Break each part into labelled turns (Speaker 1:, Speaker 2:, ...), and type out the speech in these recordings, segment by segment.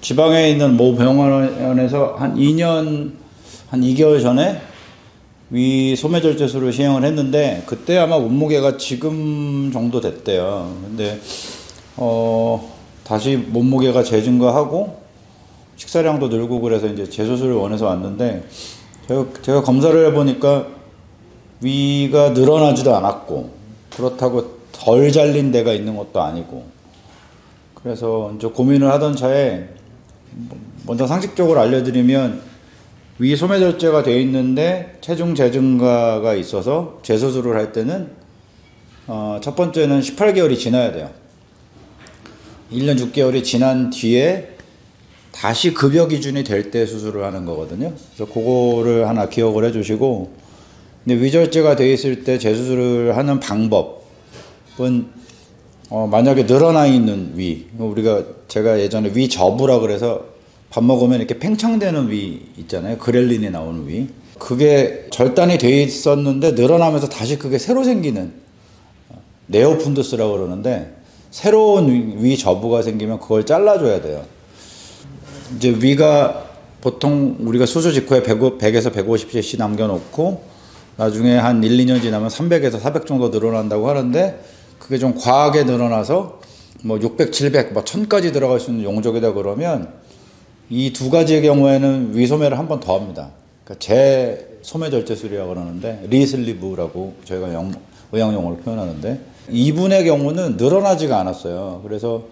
Speaker 1: 지방에 있는 모 병원에서 한 2년 한 2개월 전에 위 소매절제술을 시행을 했는데 그때 아마 몸무게가 지금 정도 됐대요. 근데 어 다시 몸무게가 재증가하고 식사량도 늘고 그래서 이제 재수술을 원해서 왔는데 제가, 제가 검사를 해보니까 위가 늘어나지도 않았고 그렇다고 덜 잘린 데가 있는 것도 아니고 그래서 이제 고민을 하던 차에 먼저 상식적으로 알려드리면 위 소매절제가 되어 있는데 체중 재증가가 있어서 재수술을 할 때는 어, 첫 번째는 18개월이 지나야 돼요. 1년 6개월이 지난 뒤에 다시 급여 기준이 될 때 수술을 하는 거거든요. 그래서 그거를 하나 기억을 해주시고, 근데 위절제가 되어 있을 때 재수술을 하는 방법은 어, 만약에 늘어나 있는 위, 우리가 제가 예전에 위 저부라 그래서 밥 먹으면 이렇게 팽창되는 위 있잖아요. 그렐린이 나오는 위. 그게 절단이 돼 있었는데 늘어나면서 다시 그게 새로 생기는 네오푼두스라고 그러는데 새로운 위 저부가 생기면 그걸 잘라줘야 돼요. 이제 위가 보통 우리가 수술 직후에 100, 100에서 150cc 남겨놓고 나중에 한 1, 2년 지나면 300에서 400 정도 늘어난다고 하는데 그게 좀 과하게 늘어나서 뭐 600, 700, 뭐 1000까지 들어갈 수 있는 용적이다 그러면 이 두 가지의 경우에는 위소매를 한 번 더 합니다. 그러니까 재 소매 절제술이라고 그러는데 리슬리브라고 저희가 영, 의학 용어로 표현하는데 이분의 경우는 늘어나지가 않았어요. 그래서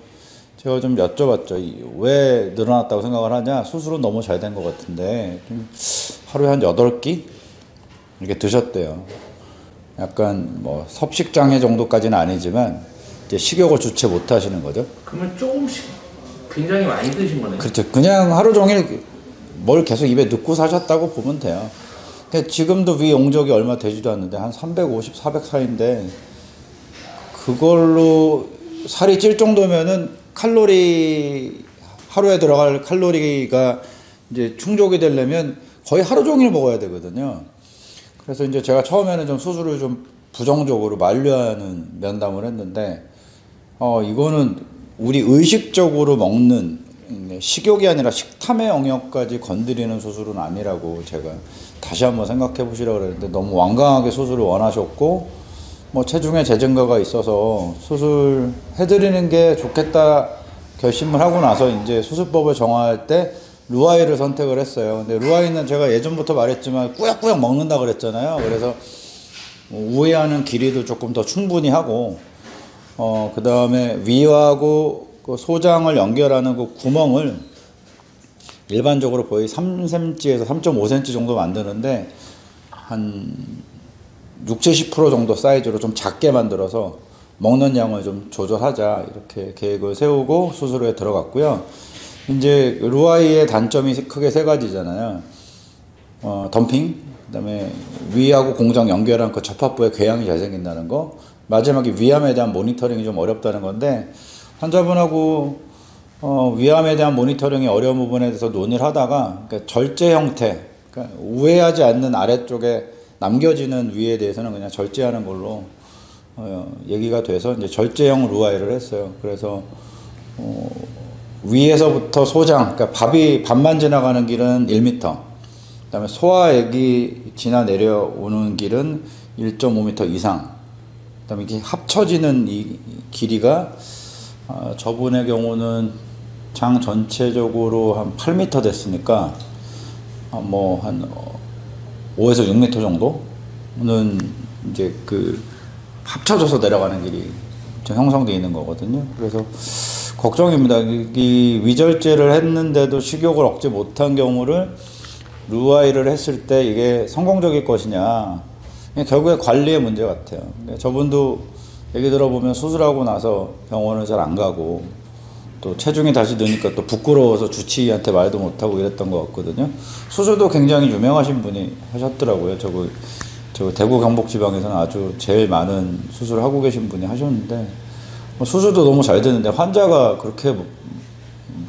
Speaker 1: 제가 좀 여쭤봤죠. 왜 늘어났다고 생각을 하냐? 수술은 너무 잘 된 것 같은데 하루에 한 8끼 이렇게 드셨대요. 약간 뭐 섭식 장애 정도까지는 아니지만 이제 식욕을 주체 못 하시는 거죠.
Speaker 2: 그러면 조금씩 굉장히 많이 드신 거네요.
Speaker 1: 그렇죠. 그냥 하루 종일 뭘 계속 입에 넣고 사셨다고 보면 돼요. 그러니까 지금도 위 용적이 얼마 되지도 않는데 한 350, 400 사이인데 그걸로 살이 찔 정도면은 칼로리 하루에 들어갈 칼로리가 이제 충족이 되려면 거의 하루 종일 먹어야 되거든요. 그래서 이제 제가 처음에는 좀 수술을 좀 부정적으로 만류하는 면담을 했는데 어 이거는 우리 의식적으로 먹는 식욕이 아니라 식탐의 영역까지 건드리는 수술은 아니라고 제가 다시 한번 생각해 보시라고 그랬는데 너무 완강하게 수술을 원하셨고 뭐 체중에 재증가가 있어서 수술 해 드리는 게 좋겠다 결심을 하고 나서 이제 수술법을 정할 때 루아이를 선택을 했어요. 근데 루아이는 제가 예전부터 말했지만 꾸역꾸역 먹는다 그랬잖아요. 그래서 뭐 우회하는 길이도 조금 더 충분히 하고 어, 그 다음에 위하고 그 소장을 연결하는 그 구멍을 일반적으로 거의 3cm에서 3.5cm 정도 만드는데 한 6, 70% 정도 사이즈로 좀 작게 만들어서 먹는 양을 좀 조절하자 이렇게 계획을 세우고 수술에 들어갔고요. 이제 루아이의 단점이 크게 세 가지잖아요. 어, 덤핑, 그다음에 위하고 공장 연결한 그 접합부에 궤양이 잘 생긴다는 거, 마지막에 위암에 대한 모니터링이 좀 어렵다는 건데 환자분하고 어, 위암에 대한 모니터링이 어려운 부분에 대해서 논의를 하다가 그러니까 절제 형태, 그러니까 우회하지 않는 아래쪽에 남겨지는 위에 대해서는 그냥 절제하는 걸로 어, 얘기가 돼서 이제 절제형 루아이를 했어요. 그래서 어, 위에서부터 소장, 그러니까 밥이 밥만 지나가는 길은 1m, 그다음에 소화액이 지나 내려오는 길은 1.5m 이상, 그다음에 이게 합쳐지는 이 길이가 어, 저분의 경우는 장 전체적으로 한 8m 됐으니까 어, 뭐한 5에서 6m 정도는 이제 그 합쳐져서 내려가는 길이 형성되어 있는 거거든요. 그래서 걱정입니다. 이 위절제를 했는데도 식욕을 얻지 못한 경우를 루아이를 했을 때 이게 성공적일 것이냐. 결국에 관리의 문제 같아요. 저분도 얘기 들어보면 수술하고 나서 병원을 잘 안 가고 또 체중이 다시 느니까 또 부끄러워서 주치의한테 말도 못하고 이랬던 것 같거든요. 수술도 굉장히 유명하신 분이 하셨더라고요. 저거, 저 대구 경북 지방에서는 아주 제일 많은 수술을 하고 계신 분이 하셨는데 뭐 수술도 너무 잘 되는데 환자가 그렇게 뭐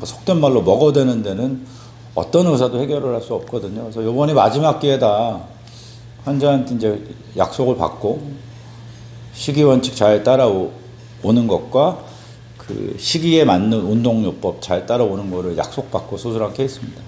Speaker 1: 속된 말로 먹어대는 데는 어떤 의사도 해결을 할 수 없거든요. 그래서 요번이 마지막 기회다. 환자한테 이제 약속을 받고 시기 원칙 잘 따라오는 것과 그그 시기에 맞는 운동요법 잘 따라오는 거를 약속받고 수술한 케이스입니다.